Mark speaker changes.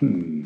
Speaker 1: Hmm.